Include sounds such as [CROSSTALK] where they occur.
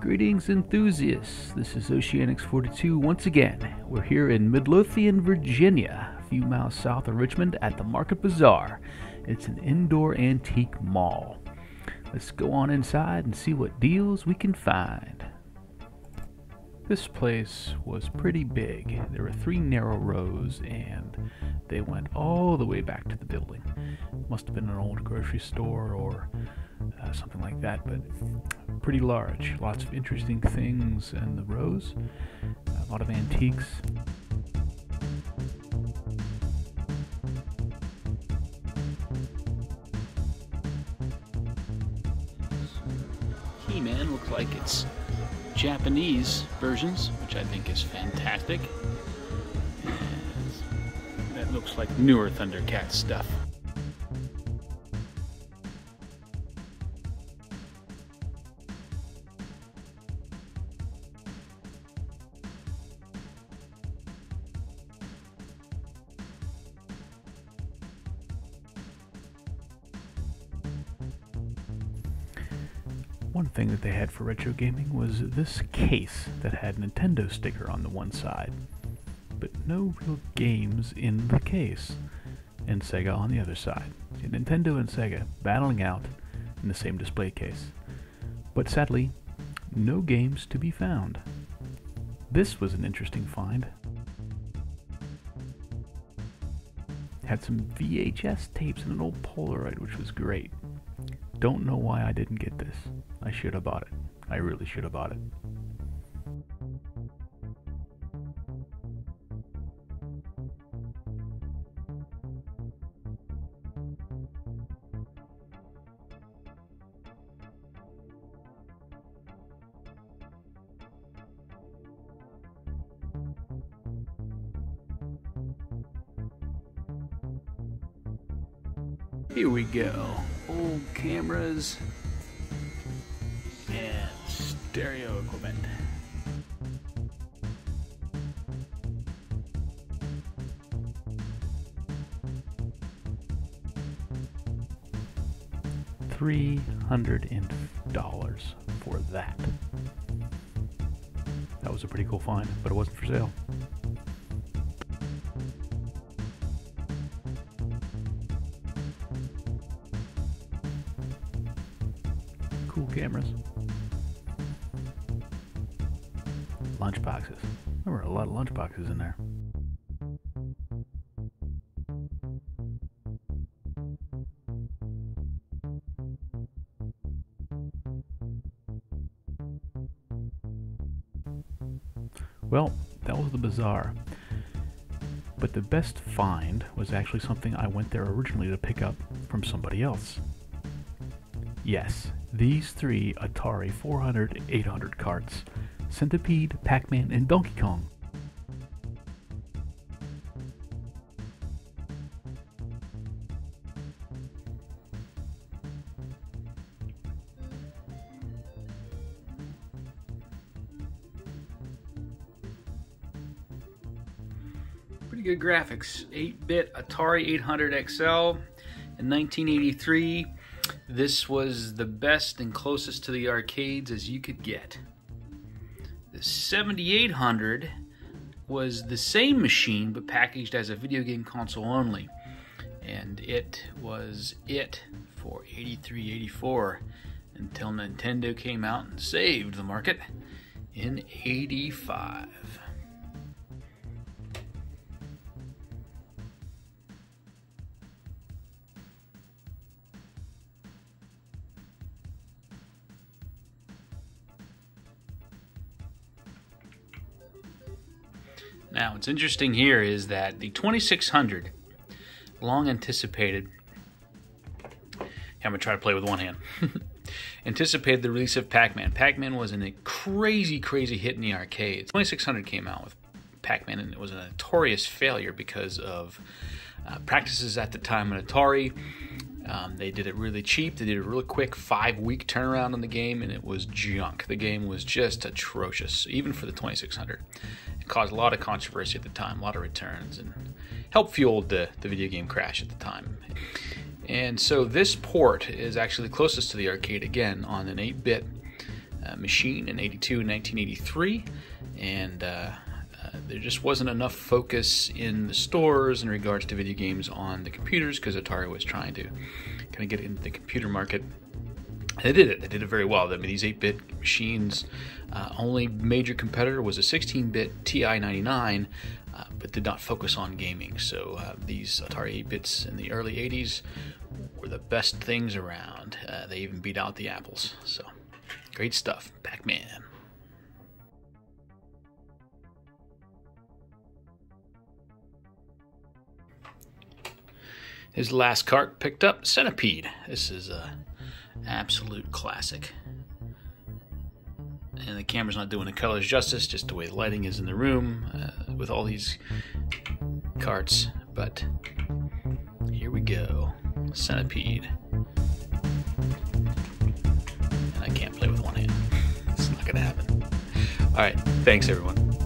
Greetings, enthusiasts. This is Oceanics 42 once again. We're here in Midlothian, Virginia, a few miles south of Richmond at the Market Bazaar. It's an indoor antique mall. Let's go on inside and see what deals we can find. This place was pretty big. There were three narrow rows and they went all the way back to the building. Must have been an old grocery store or uh, something like that, but pretty large. Lots of interesting things in the rows, a lot of antiques. He-Man looks like it's Japanese versions, which I think is fantastic. And that looks like newer Thundercats stuff. One thing that they had for retro gaming was this case that had Nintendo sticker on the one side, but no real games in the case, and Sega on the other side. Nintendo and Sega battling out in the same display case, but sadly, no games to be found. This was an interesting find. Had some VHS tapes and an old Polaroid, which was great. Don't know why I didn't get this. I should have bought it. I really should have bought it. Here we go. Old cameras and stereo equipment. Three hundred dollars for that. That was a pretty cool find, but it wasn't for sale. Cool cameras. Lunch boxes. There were a lot of lunch boxes in there. Well, that was the bazaar. But the best find was actually something I went there originally to pick up from somebody else. Yes, these three Atari 400 800 carts Centipede, Pac Man, and Donkey Kong. Pretty good graphics. 8-bit Atari 800 XL in 1983. This was the best and closest to the arcades as you could get. The 7800 was the same machine but packaged as a video game console only. And it was it for 83 84 until Nintendo came out and saved the market in 85. Now, what's interesting here is that the 2600, long anticipated, I'm to try to play with one hand, [LAUGHS] anticipated the release of Pac Man. Pac Man was a crazy, crazy hit in the arcades. 2600 came out with Pac Man, and it was a notorious failure because of uh, practices at the time on Atari. Um, they did it really cheap. They did a really quick five week turnaround on the game, and it was junk. The game was just atrocious, even for the 2600. It caused a lot of controversy at the time, a lot of returns, and helped fuel the, the video game crash at the time. And so this port is actually closest to the arcade again on an 8 bit uh, machine in 82 and 1983, and uh, there just wasn't enough focus in the stores in regards to video games on the computers because Atari was trying to kind of get into the computer market. And They did it. They did it very well. I mean, these 8-bit machines. Uh, only major competitor was a 16-bit TI-99, uh, but did not focus on gaming. So uh, these Atari 8-bits in the early 80s were the best things around. Uh, they even beat out the Apples. So great stuff. Pac-Man. His last cart picked up Centipede. This is a absolute classic. And the camera's not doing the colors justice, just the way the lighting is in the room uh, with all these carts. But here we go Centipede. And I can't play with one hand. [LAUGHS] It's not to happen. All right. Thanks, everyone.